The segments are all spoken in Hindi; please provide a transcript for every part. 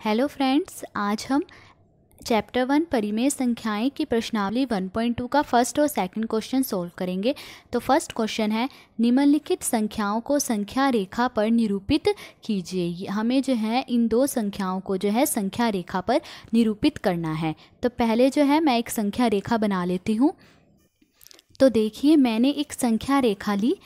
हेलो फ्रेंड्स आज हम चैप्टर वन परिमेय संख्याएँ की प्रश्नावली 1.2 का फ़र्स्ट और सेकंड क्वेश्चन सोल्व करेंगे। तो फ़र्स्ट क्वेश्चन है, निम्नलिखित संख्याओं को संख्या रेखा पर निरूपित कीजिए। हमें जो है, इन दो संख्याओं को जो है, संख्या रेखा पर निरूपित करना है। तो पहले जो है, मैं एक संख्या रेखा बना लेती हूँ। तो देखिए, मैंने एक संख्या रेखा ली।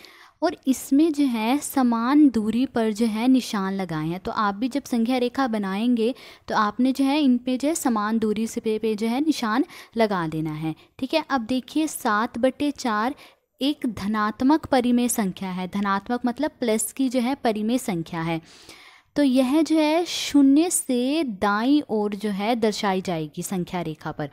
और इसमें जो है समान दूरी पर जो है निशान लगाए हैं। तो आप भी जब संख्या रेखा बनाएँगे तो आपने जो है इन पे जो है समान दूरी से पे, पे जो है निशान लगा देना है। ठीक है? अब देखिए सात बटे चार एक धनात्मक परिमेय संख्या है। धनात्मक मतलब प्लस की जो है परिमेय संख्या है। तो यह जो है शून्य से दाई ओर जो है दर्शाई जाएगी संख्या रेखा पर।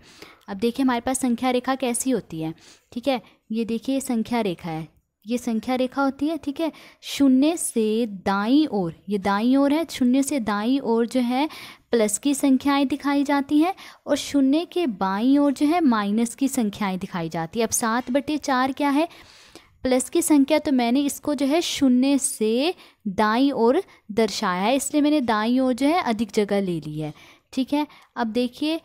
अब देखिए हमारे पास संख्या रेखा कैसी होती है? ठीक है? ये देखिए संख्या रेखा है। ये संख्या रेखा होती है, ठीक है? शून्य से दाई ओर, ये दाई ओर है, शून्य से दाई ओर जो है, प्लस की संख्याएँ दिखाई जाती हैं और शून्य के बाई ओर जो है, माइनस की संख्याएँ दिखाई जाती है। अब सात बटे चार क्या है? प्लस की संख्या तो मैंने इसको जो है, शून्य से दाई ओर दर्शाया है, इसलिए मैंने दाई ओर जो है, अधिक जगह ले ली है, ठीक है? अब देखिए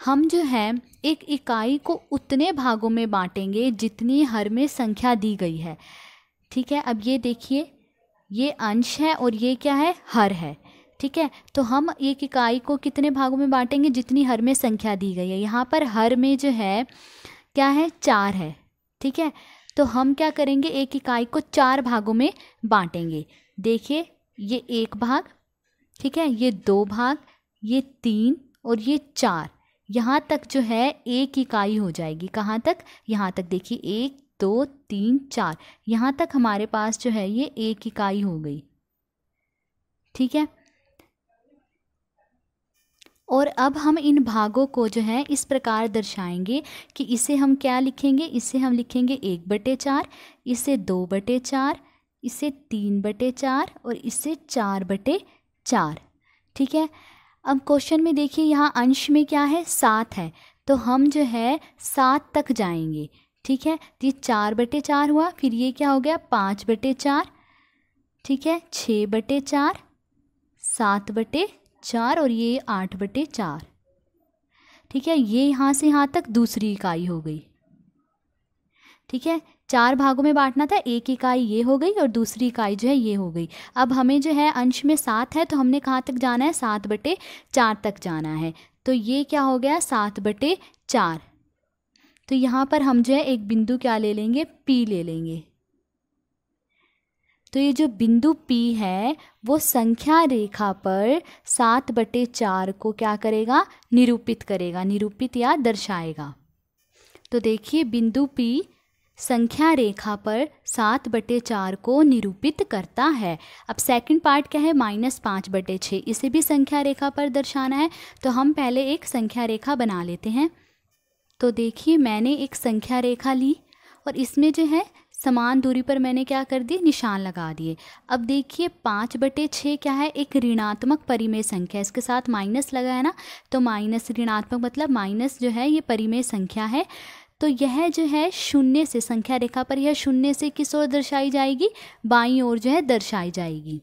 हम जो है, एक इकाई को उतने भागों में बांटेंगे जितनी हर में संख्या दी गई है। ठीक है, अब ये देखिए, ये अंश है और ये क्या है? हर है। ठीक है तो हम एक इकाई को कितने भागों में बांटेंगे जितनी हर में संख्या दी गई है? यहाँ पर हर में जो है, क्या है? चार है। ठीक है तो हम क्या करेंगे? एक इकाई को चार भागों में बांटेंगे। देखिए, ये एक भाग, ठीक है, ये दो भाग, ये तीन और ये चार। यहाँ तक जो है, एक इकाई हो जाएगी। कहाँ तक? यहाँ तक देखिए, एक, दो, तीन, चार। यहाँ तक हमारे पास जो है, ये एक इकाई हो गई। ठीक है? और अब हम इन भागों को जो है, इस प्रकार दर्शाएँगे कि इसे हम क्या लिखेंगे? इसे हम लिखेंगे एक बटे चार, इसे दो बटे चार, इसे तीन बटे चार और इसे चार बटे चार। ठीक है? अब क्वेश्चन में देखिए, यहाँ अंश में क्या है? सात है। तो हम जो है, सात तक जाएँगे। ठीक है? तो ये चार बटे चार हुआ, फिर ये क्या हो गया? पाँच बटे चार। ठीक है? छः बटे चार, सात बटे चार और ये आठ बटे चार। ठीक है? ये यहाँ से यहाँ तक दूसरी इकाई हो गई। ठीक है? चार भागों में बांटना था, एक इकाई ये हो गई और दूसरी इकाई जो है ये हो गई। अब हमें जो है अंश में सात है तो हमने कहाँ तक जाना है? सात बटे चार तक जाना है। तो ये क्या हो गया? सात बटे चार। तो यहाँ पर हम जो है एक बिंदु क्या ले लेंगे? पी ले लेंगे। तो ये जो बिंदु P है, वो संख्या रेखा पर सात बटे चार को क्या करेगा? निरूपित करेगा, निरूपित या दर्शाएगा। तो देखिए, बिंदु P संख्या रेखा पर सात बटे चार को निरूपित करता है। अब सेकंड पार्ट क्या है? माइनस पाँच बटे छः इसे भी संख्या रेखा पर दर्शाना है। तो हम पहले एक संख्या रेखा बना लेते हैं। तो देखिए, मैंने एक संख्या रेखा ली और इसमें जो है, समान दूरी पर मैंने क्या कर दिए? निशान लगा दिए। अब देखिए, पाँच बटे छः क्या है? एक ऋणात्मक परिमेय संख्या इसके साथ माइनस लगा है ना? तो माइनस ऋणात्मक मतलब माइनस जो है, ये परिमेय संख्या है। तो यह जो है शून्य से संख्या रेखा पर यह शून्य से किस ओर दर्शाई जाएगी? बाई ओर जो है दर्शाई जाएगी।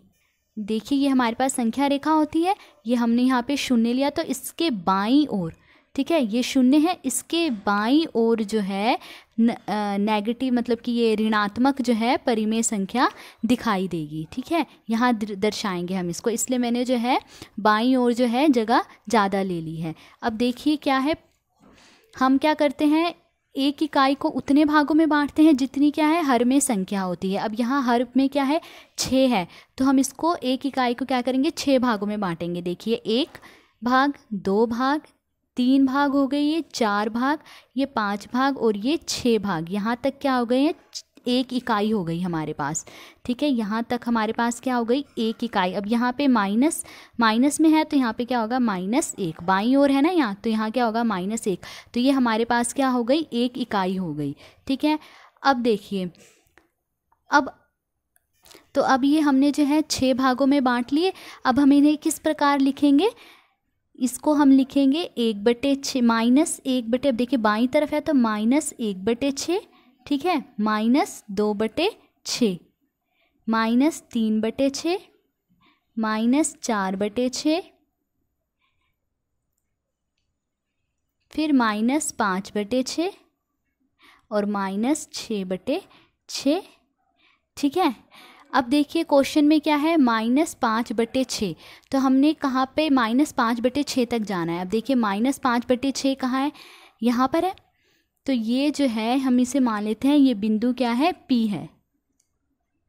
देखिए, ये हमारे पास संख्या रेखा होती है। ये हमने यहाँ पे शून्य लिया तो इसके बाई ओर, ठीक है? ये शून्य है, इसके बाई ओर जो है नेगेटिव मतलब कि ये ऋणात्मक जो है परिमेय संख्या दिखाई देगी, ठीक है? यहाँ दर्शाएँगे हम इसको। इसलिए मैंने जो है बाई ओर जो है जगह ज़्यादा ले ली है। अब देखिए क्या है? हम क्या करते हैं? एक इकाई को उतने भागों में बांटते हैं जितनी क्या है, हर में संख्या होती है। अब यहाँ हर में क्या है छः है। तो हम इसको एक इकाई को क्या करेंगे छः भागों में बांटेंगे। देखिए, एक भाग, दो भाग, तीन भाग हो गए ये, चार भाग, ये पाँच भाग और ये छः भाग। यहाँ तक क्या हो गए हैं एक इकाई हो गई हमारे पास। ठीक है, यहाँ तक हमारे पास क्या हो गई? एक इकाई। अब यहाँ पे माइनस माइनस में है तो यहाँ पे क्या होगा? माइनस एक। बाई ओर है ना यहाँ तो यहाँ क्या होगा? माइनस एक। तो ये हमारे पास क्या हो गई? एक इकाई हो गई। ठीक है, अब देखिए। अब तो अब ये हमने जो है छः भागों में बांट लिए। अब हम इन्हें किस प्रकार लिखेंगे? इसको हम लिखेंगे एक बटे छः माइनस एक बटे, अब देखिए बाई तरफ़ है तो माइनस एक बटे छः ठीक है? माइनस दो बटे छ। माइनस तीन बटे छ। माइनस चार बटे छ। फिर माइनस पाँच बटे छ और माइनस छ बटे छ। ठीक है? अब देखिए क्वेश्चन में क्या है? माइनस पाँच बटे छः। तो हमने कहाँ पे माइनस पाँच बटे छः तक जाना है? अब देखिए माइनस पाँच बटे छः कहाँ है? यहाँ पर है। तो ये जो है, हम इसे मान लेते हैं, ये बिंदु क्या है? पी है।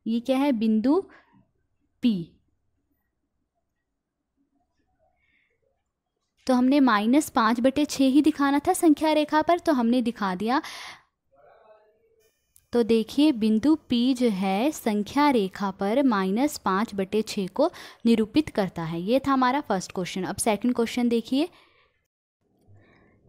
ये क्या है? बिंदु पी तो हमने माइनस पाँच बटे छः ही दिखाना था संख्या रेखा पर तो हमने दिखा दिया। तो देखिए, बिंदु P जो है, संख्या रेखा पर माइनस पाँच बटे छः को निरूपित करता है। ये था हमारा फ़र्स्ट क्वेश्चन। अब सेकंड क्वेश्चन देखिए।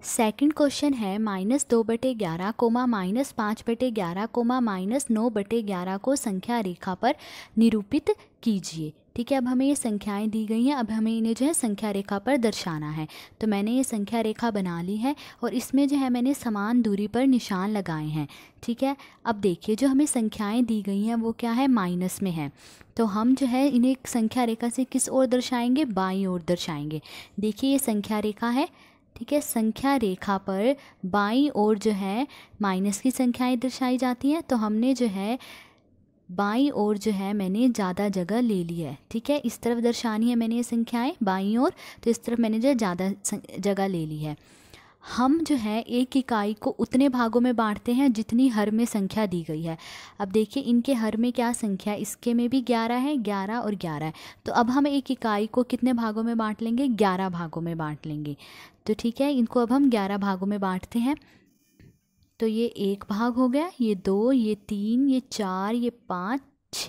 सेकंड क्वेश्चन है माइनस दो बटे ग्यारह कोमा माइनस पाँच बटे ग्यारह कोमा माइनस नौ बटे ग्यारह को संख्या रेखा पर निरूपित कीजिए। ठीक है, अब हमें ये संख्याएँ दी गई हैं, अब हमें इन्हें जो है संख्या रेखा पर दर्शाना है। तो मैंने ये संख्या रेखा बना ली है और इसमें जो है मैंने समान दूरी पर निशान लगाए हैं। ठीक है, अब देखिए जो हमें संख्याएँ दी गई हैं, वो क्या है? माइनस में है। तो हम जो है इन्हें संख्या रेखा से किस ओर दर्शाएँगे? बाई ओर दर्शाएँगे। देखिए ये संख्या रेखा है ठीक है, संख्या रेखा पर बाई ओर जो है, माइनस की संख्याएँ दर्शाई जाती हैं तो हमने जो है, बाई ओर जो है मैंने ज़्यादा जगह ले ली है, ठीक है? इस तरफ़ दर्शानी है मैंने ये संख्याएँ, बाई ओर तो इस तरफ़ मैंने जो है ज़्यादा जगह ले ली है। हम जो है एक इकाई को उतने भागों में बांटते हैं जितनी हर में संख्या दी गई है। अब देखिए, इनके हर में क्या संख्या इसके में भी ग्यारह है, ग्यारह और ग्यारह है। तो अब हम एक इकाई को कितने भागों में बांट लेंगे? ग्यारह भागों में बांट लेंगे। तो ठीक है, इनको अब हम ग्यारह भागों में बांटते हैं। तो ये एक भाग हो गया, ये दो, ये तीन, ये चार, ये पाँच, छ,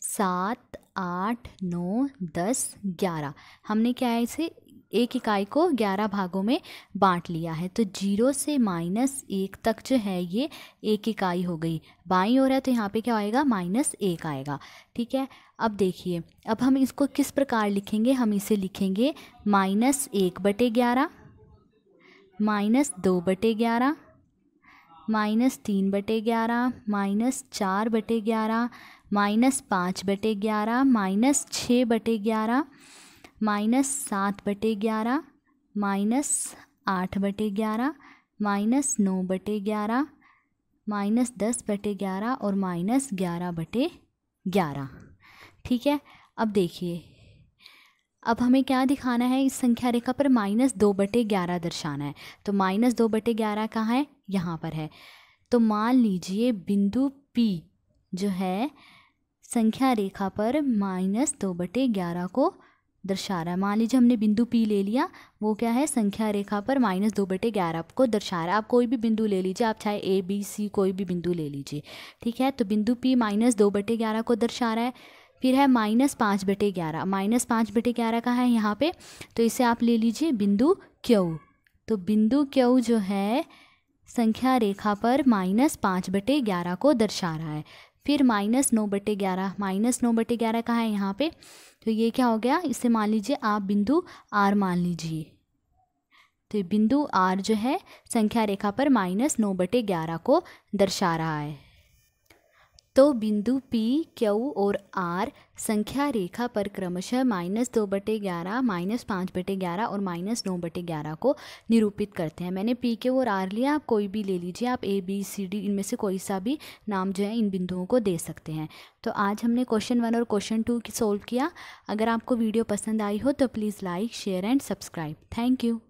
सात, आठ, नौ, दस, ग्यारह। हमने क्या है इसे एक इकाई को ग्यारह भागों में बांट लिया है। तो ज़ीरो से माइनस एक तक जो है ये एक इकाई हो गई। बाई हो रहा है तो यहाँ पे क्या आएगा? माइनस एक आएगा। ठीक है? अब देखिए, अब हम इसको किस प्रकार लिखेंगे? हम इसे लिखेंगे माइनस एक बटे ग्यारह, माइनस दो बटे ग्यारह, माइनस तीन बटे ग्यारह, माइनस चार बटे ग्यारह, माइनस पाँच बटे ग्यारह, माइनस छः बटे ग्यारह माइनस सात बटे ग्यारह, माइनस आठ बटे ग्यारह, माइनस नौ बटे ग्यारह, माइनस दस बटे ग्यारह और माइनस ग्यारह बटे ग्यारह। ठीक है, अब देखिए। अब हमें क्या दिखाना है? इस संख्या रेखा पर माइनस दो बटे ग्यारह दर्शाना है। तो माइनस दो बटे ग्यारह कहाँ है? यहाँ पर है। तो मान लीजिए बिंदु पी जो है, संख्या रेखा पर माइनस दो बटे ग्यारह को दर्शा रहा है। मान लीजिए हमने बिंदु पी ले लिया, वो क्या है? संख्या रेखा पर माइनस दो बटे ग्यारह को दर्शा रहा है। आप कोई भी बिंदु ले लीजिए, आप चाहे ए बी सी कोई भी बिंदु ले लीजिए, ठीक है? तो बिंदु पी माइनस दो बटे ग्यारह को दर्शा रहा है। फिर है माइनस पाँच बटे ग्यारह। माइनस पाँच बटे ग्यारह का है? यहाँ पे। तो इसे आप ले लीजिए बिंदु क्यू तो बिंदु क्यू जो है, संख्या रेखा पर माइनस पाँच बटे ग्यारह को दर्शा रहा है। फिर माइनस नौ बटे ग्यारह। माइनस नौ बटे ग्यारह कहाँ है यहाँ पे? तो ये क्या हो गया? इसे मान लीजिए आप बिंदु आर मान लीजिए। तो बिंदु आर जो है संख्या रेखा पर माइनस नौ बटे ग्यारह को दर्शा रहा है। तो बिंदु पी क्यू और आर संख्या रेखा पर क्रमशः माइनस दो बटे ग्यारह, माइनस पाँच बटे ग्यारह और माइनस नौ बटे ग्यारह को निरूपित करते हैं। मैंने पी क्यू और आर लिया, आप कोई भी ले लीजिए, आप ए बी सी डी इनमें से कोई सा भी नाम जो है इन बिंदुओं को दे सकते हैं। तो आज हमने क्वेश्चन वन और क्वेश्चन टू की सोल्व किया। अगर आपको वीडियो पसंद आई हो तो please like share and subscribe thank you